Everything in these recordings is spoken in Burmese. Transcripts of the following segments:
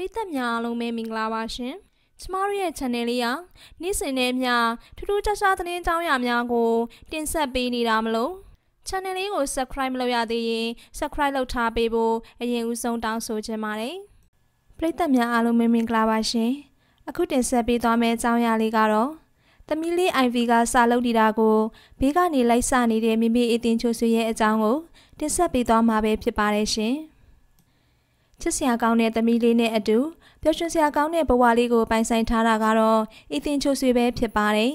ရိသတ်များအားလုံးပဲမင်္ဂလာပါရှင်။ကျမတို့ရဲ့ channel လေးကနေ့စဉ်နဲ့မျှထူးထူးခြားခြားသတင်းကြောင်းရာများကို တင်ဆက်ပေးနေတာမလို့ channel လေးကို subscribe မလုပ်ရသေးရင် subscribe လုပ်ထားပေးဖို့အရင်ဦးဆုံးတောင်းဆိုချင်ပါတယ်။ပရိသတ်များအားလုံးမင်္ဂလာပါရှင်။အခုတင်ဆက်ပေးသွားမယ့်အကြောင်းအရာလေးကတော့သမီးလေး IV ကစာလုပ်နေတာကိုဘေးကနေလိုက်စနေတဲ့မိမိအတင်ချိုဆွေရဲ့အကြောင်းကိုတင်ဆက်ပေးသွားမှာပဲဖြစ်ပါတယ်ရှင်။ ချစ်စရာကောင်းတဲ့သမီးလေးနဲ့အတူပျော်ရွှင်စရာကောင်းတဲ့ဘဝလေးကိုပိုင်ဆိုင်ထားတာကတော့အီသင်ချိုဆွေပဲဖြစ်ပါတယ်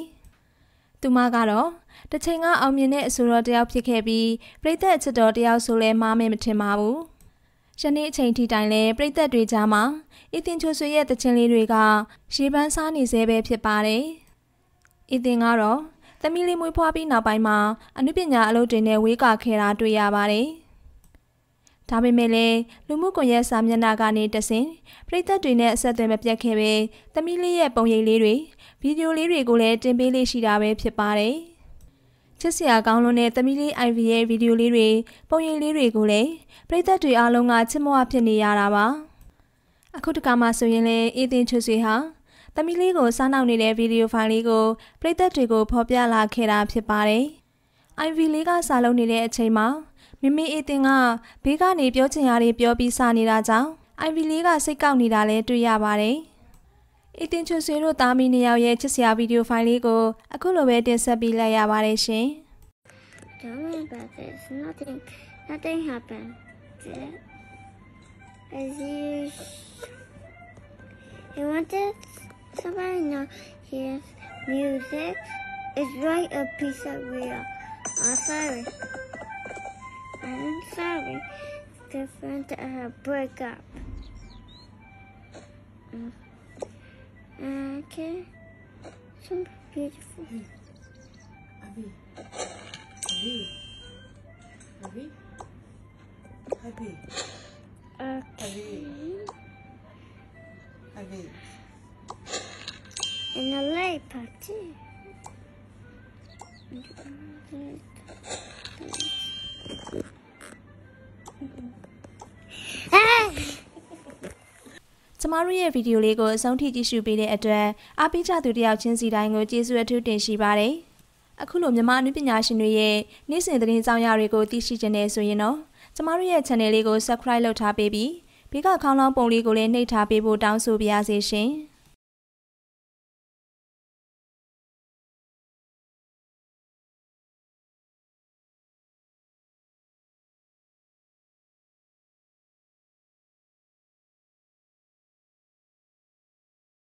။သူမကတော့တစ်ချိန်ကအောင်မြင်တဲ့အဆိုတော်တယောက်ဖြစ်ခဲ့ပြီးပြိသက်အချစ်တော်တယောက်ဆိုလဲမားမယ်မထင်ပါဘူး။ယနေ့အချိန်ထိတိုင်လဲပြိသက်တွေကြားမှာအီသင်ချိုဆွေရဲ့တခြင်းလေးတွေကရေပန်းစားနေသေးပဲဖြစ်ပါတယ်။အီသင်ကတော့သမီးလေးမွေးဖွားပြီးနောက်ပိုင်းမှာအနုပညာအလုပ်တွေနဲ့ဝေးကာခဲ့တာတွေ့ရပါတယ်။ ဒါပေမဲ့လည်းလူမှုကွန်ရက်စာမျက်နှာကနေတဆင်ပရိသတ်တွေနဲ့အဆက်အသွယ်မပြတ်ခဲ့ပဲသမီးလေးရဲ့ပုံရိပ်လေးတွေဗီဒီယိုလေးတွေကိုလည်းတင်ပေးလေးရှိတာပဲဖြစ်ပါတယ်။ချစ်စရာကောင်းလွန်းတဲ့သမီးလေး IV ရဲ့ဗီဒီယိုလေးတွေပုံရိပ်လေးတွေကိုလည်းပရိသတ်တွေအားလုံးကချစ်မွားဖြစ်နေရတာပါ။အခုတခါမှဆိုရင်လည်းအေးသင်းချွဆွေဟာသမီးလေးကိုစားနောက်နေတဲ့ဗီဒီယိုဖိုင်လေးကိုပရိသတ်တွေကိုဖော်ပြလာခဲ့တာဖြစ်ပါတယ်။ IV လေးကစားလုံးနေတဲ့အချိန်မှာ မမေအေးတင်ကဘေးကနေပြောချင်ရတွေပြောပြီးစနေတာကြောင့်အိုင်ဗီလေးကစိတ်ကောက်နေတာလည်းတွေ့ရပါတယ်။အေးတင်ချွဆွေတို့သားမီးနှစ်ယောက်ရဲ့ချစ်စရာဗီဒီယိုဖိုင်လေးကိုအခုလိုပဲတင်ဆက်ပေးလိုက်ရပါတယ်ရှင်။ Don't worry about this. Nothing, nothing happened. As you, you wanted somebody know his music is right a piece of real. I'm sorry. I'm sorry. Different uh, breakup. Mm. Okay. So beautiful. Abby. Abby. Abby. Abby. Okay. Abby. In a late party. Ah! ကျမတို့ရဲ့ဗီဒီယိုလေးကိုအဆုံးထိကြည့်ရှုပေးတဲ့အတွက်အားပေးကြသူတယောက်ချင်းစီတိုင်းကိုကျေးဇူးအထူးတင်ရှိပါတယ်။အခုလိုမြန်မာအနုပညာရှင်တွေရဲ့နေ့စဉ်သတင်းကြောင်းရာတွေကိုသိရှိကြနေဆိုရင်တော့ကျမတို့ရဲ့ channel လေးကို subscribe လုပ်ထားပေးပြီးဘေးကခေါင်းလောင်းပုံလေးကိုလည်းနှိပ်ထားပေးဖို့တောင်းဆိုပါရစေရှင်။